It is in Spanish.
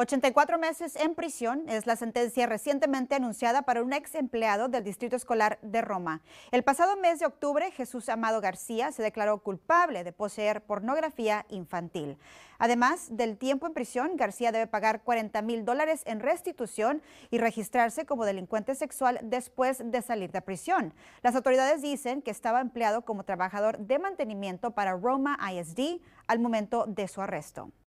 84 meses en prisión es la sentencia recientemente anunciada para un ex empleado del Distrito Escolar de Roma. El pasado mes de octubre, Jesús Amado García se declaró culpable de poseer pornografía infantil. Además del tiempo en prisión, García debe pagar 40 mil dólares en restitución y registrarse como delincuente sexual después de salir de prisión. Las autoridades dicen que estaba empleado como trabajador de mantenimiento para Roma ISD al momento de su arresto.